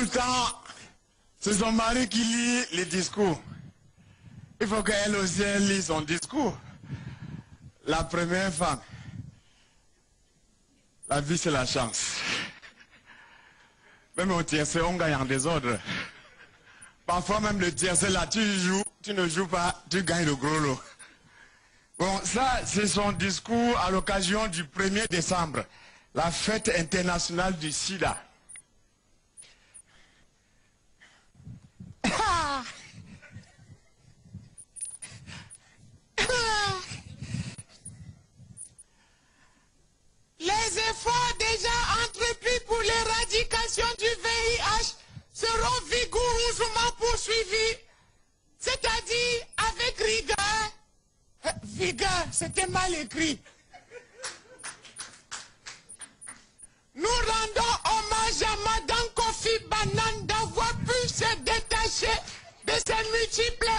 le temps, c'est son mari qui lit les discours. Il faut qu'elle aussi elle lit son discours. La première femme. La vie, c'est la chance. Même au tiercé, on gagne en désordre. Parfois même le tiercé, là, tu joues, tu ne joues pas, tu gagnes le gros lot. Bon, ça, c'est son discours à l'occasion du 1er décembre, la fête internationale du sida. C'était mal écrit. Nous rendons hommage à Madame Kofi Banane d'avoir pu se détacher de ses multiples,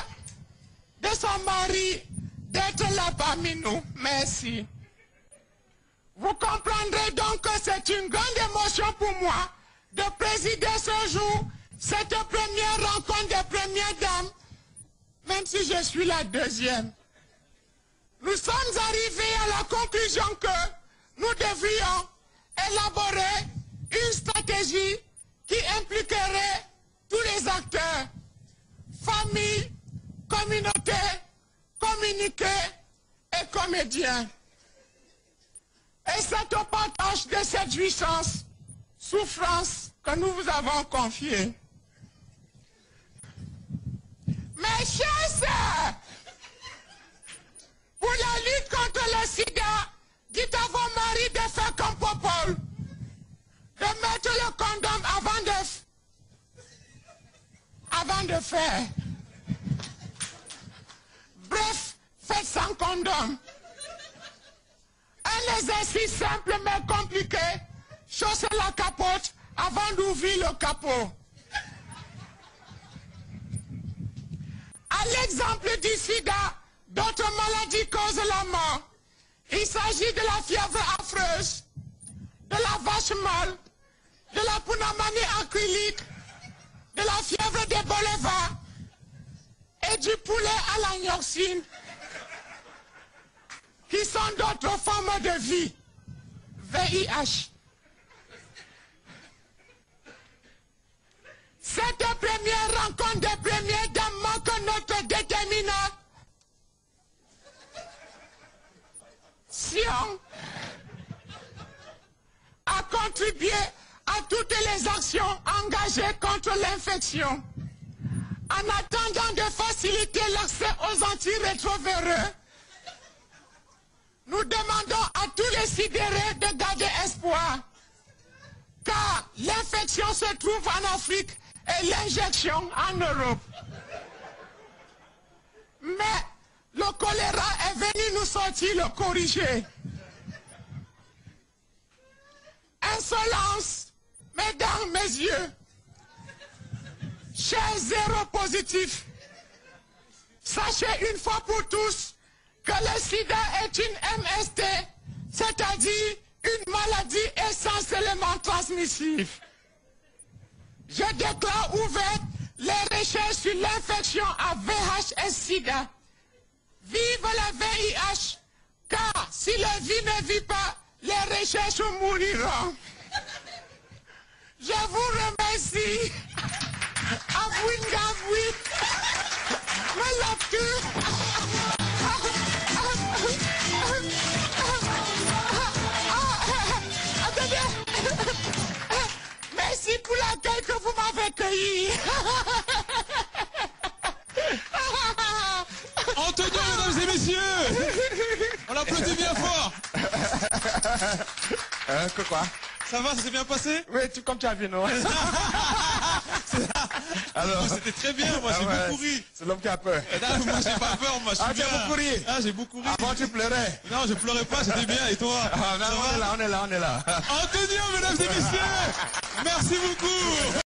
de son mari, d'être là parmi nous. Merci. Vous comprendrez donc que c'est une grande émotion pour moi de présider ce jour, cette première rencontre des premières dames, même si je suis la deuxième. Nous sommes arrivés à la conclusion que nous devrions élaborer une stratégie qui impliquerait tous les acteurs, familles, communautés, communiqués et comédiens. Et c'est au partage de cette jouissance, souffrance que nous vous avons confiée. Mes chers de. Bref, faites sans condom. Un exercice simple mais compliqué. Chaussez la capote avant d'ouvrir le capot. À l'exemple du sida, d'autres maladies causent la mort. Il s'agit de la fièvre affreuse, de la vache molle, de la pneumonie acrylique, de la fièvre des bolivar et du poulet à la gnoxine qui sont d'autres formes de vie. VIH. Cette première rencontre des premières dames manque notre détermination a contribué à toutes les actions engagées contre l'infection. En attendant de faciliter l'accès aux antirétrovéreux, nous demandons à tous les sidérés de garder espoir, car l'infection se trouve en Afrique et l'injection en Europe. Mais le choléra est venu nous sortir le corriger. Insolence, mesdames, mes yeux, chers zéro positifs, sachez une fois pour tous que le sida est une MST, c'est-à-dire une maladie essentiellement transmissive. Je déclare ouverte les recherches sur l'infection à VIH et sida. Vive la VIH, car si la vie ne vit pas, les recherches mouriront. Je vous remercie. Avouin Gavouin. Me love Merci pour l'accueil que vous m'avez cueilli. Antonio, mesdames et messieurs On l'applaudit bien fort Hein, que quoi? Ça va, ça s'est bien passé Oui, tout comme tu as vu, non Alors, C'était très bien, moi j'ai ah ouais, beaucoup ri. C'est l'homme qui a peur. Non, moi j'ai pas peur, moi je suis Ah, tu as bien. beaucoup ri Ah, j'ai beaucoup ri. Avant, tu pleurais. Non, je pleurais pas, j'étais bien, et toi Ah, non, on est là, on est là, on est là. Antonio, mesdames et messieurs Merci beaucoup